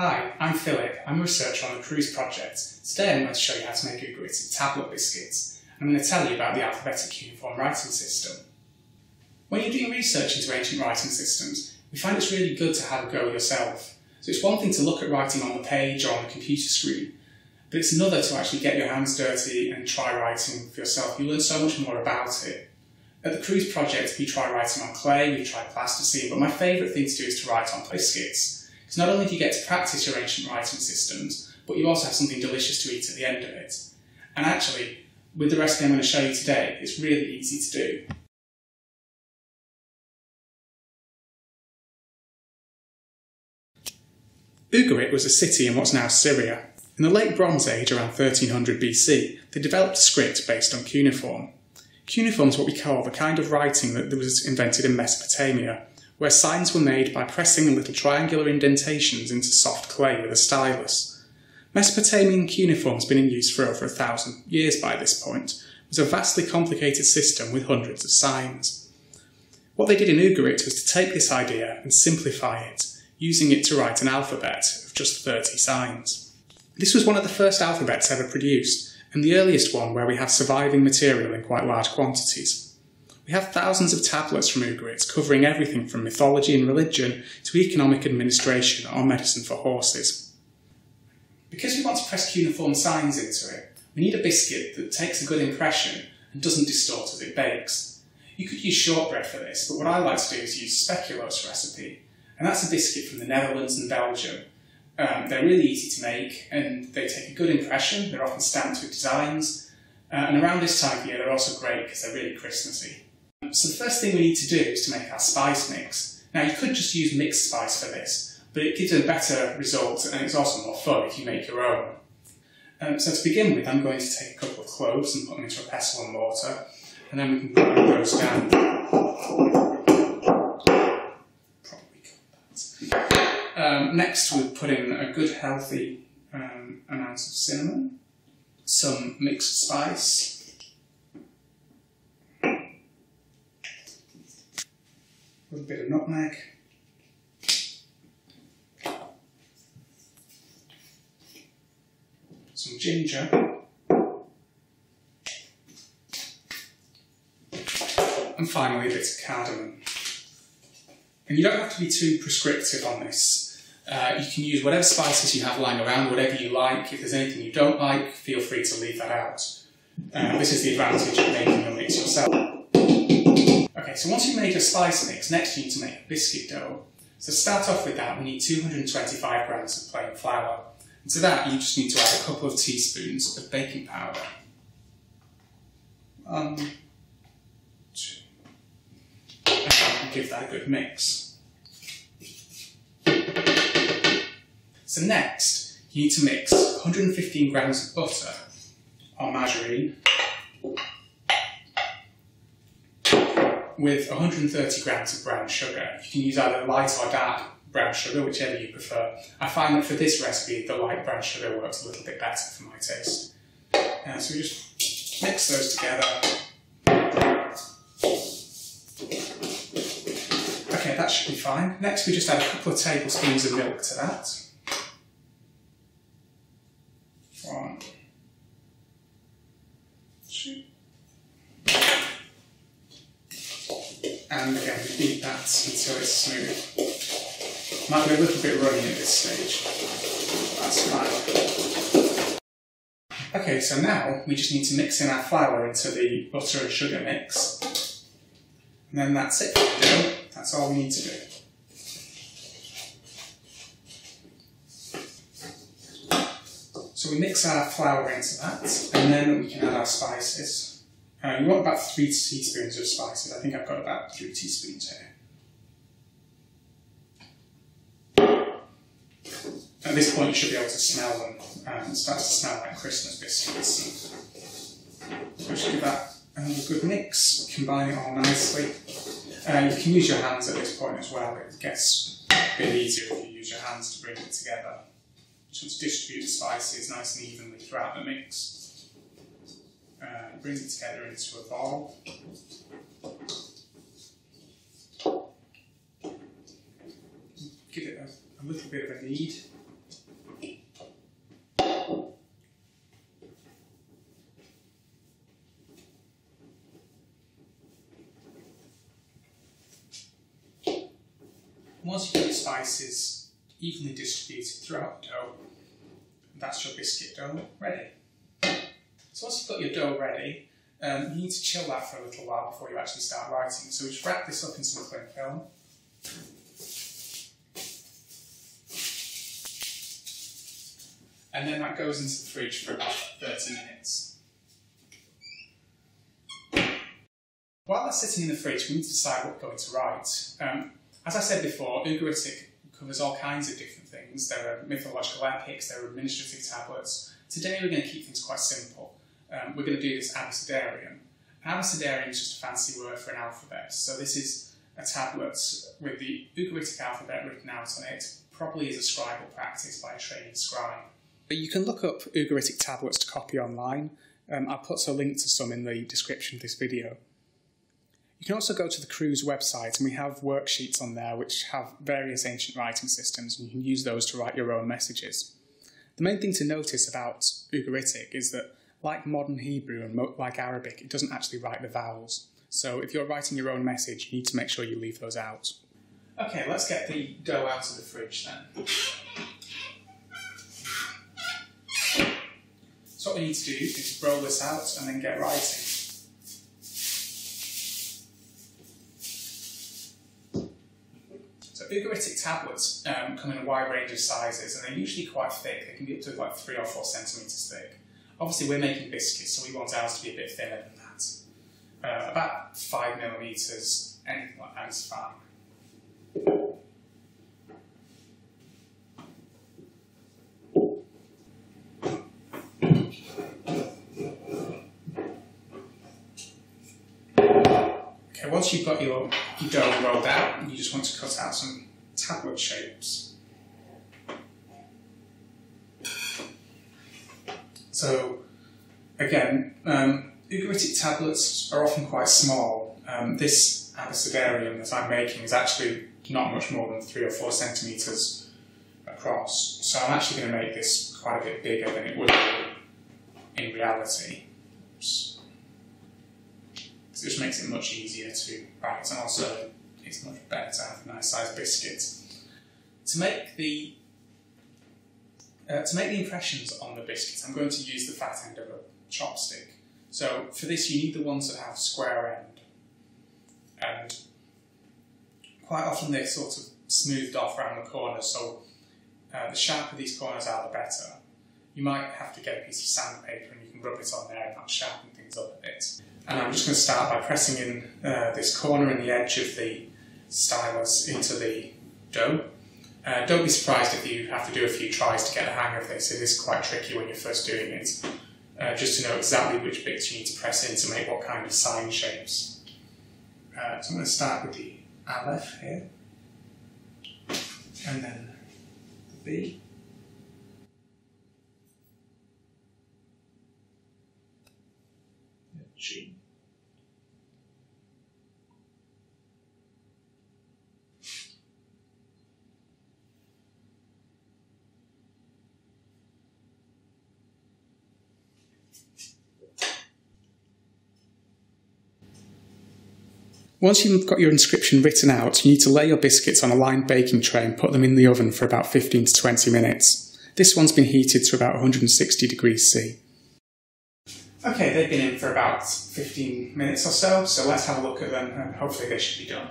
Hi, I'm Philip. I'm a researcher on the CREWS project. Today I'm going to show you how to make Ugaritic tablet biscuits. I'm going to tell you about the alphabetic cuneiform writing system. When you're doing research into ancient writing systems, we find it's really good to have a go yourself. So it's one thing to look at writing on the page or on the computer screen, but it's another to actually get your hands dirty and try writing for yourself. You learn so much more about it. At the CREWS project, we try writing on clay, we try plasticine, but my favourite thing to do is to write on biscuits. Because not only do you get to practice your ancient writing systems, but you also have something delicious to eat at the end of it. And actually, with the recipe I'm going to show you today, it's really easy to do. Ugarit was a city in what's now Syria. In the late Bronze Age, around 1300 BC, they developed a script based on cuneiform. Cuneiform is what we call the kind of writing that was invented in Mesopotamia, where signs were made by pressing little triangular indentations into soft clay with a stylus. Mesopotamian cuneiform has been in use for over a thousand years by this point. Was a vastly complicated system with hundreds of signs. What they did in Ugarit was to take this idea and simplify it, using it to write an alphabet of just 30 signs. This was one of the first alphabets ever produced, and the earliest one where we have surviving material in quite large quantities. We have thousands of tablets from Ugarit covering everything from mythology and religion to economic administration or medicine for horses. Because we want to press cuneiform signs into it, we need a biscuit that takes a good impression and doesn't distort as it bakes. You could use shortbread for this, but what I like to do is use speculoos recipe, and that's a biscuit from the Netherlands and Belgium. Um, they're really easy to make, and they take a good impression. They're often stamped with designs, uh, and around this time of year, they're also great because they're really Christmassy. So the first thing we need to do is to make our spice mix. Now you could just use mixed spice for this, but it gives a better result and it's also more fun if you make your own. Um, so to begin with, I'm going to take a couple of cloves and put them into a pestle and mortar, and then we can put those down. Um, next, we'll put in a good healthy um, amount of cinnamon, some mixed spice, a little bit of nutmeg. Some ginger. And finally a bit of cardamom. And you don't have to be too prescriptive on this. Uh, you can use whatever spices you have lying around, whatever you like. If there's anything you don't like, feel free to leave that out. Uh, this is the advantage of making your mix yourself. Okay, so once you've made your spice mix, next you need to make biscuit dough. So start off with that, we need 225 grams of plain flour. And to that, you just need to add a couple of teaspoons of baking powder. And give that a good mix. So next, you need to mix 115 grams of butter or margarine with 130 grams of brown sugar. You can use either light or dark brown sugar, whichever you prefer. I find that for this recipe, the light brown sugar works a little bit better for my taste. Uh, so we just mix those together. Okay, that should be fine. Next, we just add a couple of tablespoons of milk to that. One, two, and again we beat that until it's smooth. Might be a little bit runny at this stage. That's fine. Okay, so now we just need to mix in our flour into the butter and sugar mix. And then that's it. That's all we need to do. So we mix our flour into that, and then we can add our spices. Uh, you want about three teaspoons of spices. I think I've got about three teaspoons here. At this point, you should be able to smell them. Um, it starts to smell like Christmas biscuits. So give that another good mix, combine it all nicely. Uh, you can use your hands at this point as well. It gets a bit easier if you use your hands to bring it together. Just distribute the spices nice and evenly throughout the mix uh, bring it together into a ball. Give it a, a little bit of a knead. rice is evenly distributed throughout the dough. That's your biscuit dough ready. So once you've got your dough ready, um, you need to chill that for a little while before you actually start writing. So we just wrap this up in some cling film. And then that goes into the fridge for about 30 minutes. While that's sitting in the fridge, we need to decide what we're going to write. Um, as I said before, Ugaritic covers all kinds of different things. There are mythological epics, there are administrative tablets. Today we're going to keep things quite simple. Um, we're going to do this abecedarium. Abecedarium is just a fancy word for an alphabet. So this is a tablet with the Ugaritic alphabet written out on it, probably as a scribal practice by a trained scribe. But you can look up Ugaritic tablets to copy online. Um, I'll put a link to some in the description of this video. You can also go to the CREWS website and we have worksheets on there which have various ancient writing systems and you can use those to write your own messages. The main thing to notice about Ugaritic is that like modern Hebrew and like Arabic, it doesn't actually write the vowels. So if you're writing your own message, you need to make sure you leave those out. Okay, let's get the dough out of the fridge then. So what we need to do is roll this out and then get writing. Ugaritic tablets um, come in a wide range of sizes and they're usually quite thick. They can be up to like three or four centimetres thick. Obviously we're making biscuits so we want ours to be a bit thinner than that. Uh, about five millimetres, anything like that is fine. Okay, once you've got your dough rolled out, you just want to cut out some tablet shapes. So, again, um, Ugaritic tablets are often quite small. Um, this abecedarium that I'm making is actually not much more than three or four centimetres across. So I'm actually going to make this quite a bit bigger than it would be in reality. It just makes it much easier to write and also it's much better to have a nice sized biscuit. To make the uh, to make the impressions on the biscuits, I'm going to use the fat end of a chopstick. So for this, you need the ones that have square end, and quite often they're sort of smoothed off around the corners. So uh, the sharper these corners are, the better. You might have to get a piece of sandpaper and you can rub it on there and that'll sharpen things up a bit. And I'm just going to start by pressing in uh, this corner and the edge of the stylus into the dough. Uh, don't be surprised if you have to do a few tries to get the hang of this. It is quite tricky when you're first doing it. Uh, just to know exactly which bits you need to press in to make what kind of sign shapes. Uh, so I'm going to start with the Aleph here, and then the B. Once you've got your inscription written out, you need to lay your biscuits on a lined baking tray and put them in the oven for about 15 to 20 minutes. This one's been heated to about 160 degrees C. Okay, they've been in for about 15 minutes or so, so let's have a look at them and hopefully they should be done.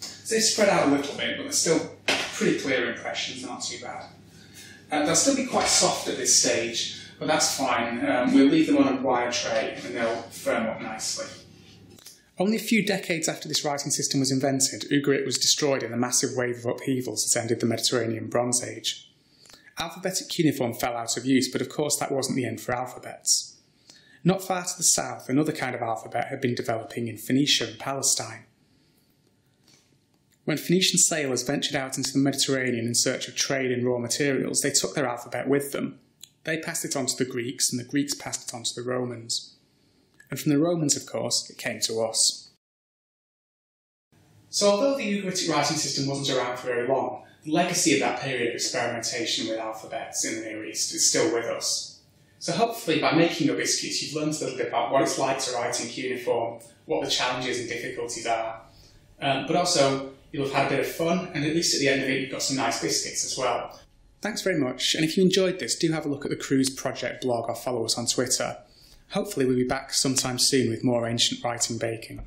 So they spread out a little bit, but they're still pretty clear impressions, not too bad. Uh, they'll still be quite soft at this stage, but that's fine. Um, we'll leave them on a wire tray and they'll firm up nicely. Only a few decades after this writing system was invented, Ugarit was destroyed in a massive wave of upheavals that ended the Mediterranean Bronze Age. Alphabetic cuneiform fell out of use, but of course that wasn't the end for alphabets. Not far to the south, another kind of alphabet had been developing in Phoenicia and Palestine. When Phoenician sailors ventured out into the Mediterranean in search of trade in raw materials, they took their alphabet with them. They passed it on to the Greeks, and the Greeks passed it on to the Romans. And from the Romans, of course, it came to us. So although the Ugaritic writing system wasn't around for very long, the legacy of that period of experimentation with alphabets in the Near East is still with us. So hopefully by making your biscuits you've learned a little bit about what it's like to write in cuneiform, what the challenges and difficulties are. Um, but also you'll have had a bit of fun and at least at the end of it you've got some nice biscuits as well. Thanks very much and if you enjoyed this do have a look at the CREWS Project blog or follow us on Twitter. Hopefully we'll be back sometime soon with more ancient writing baking.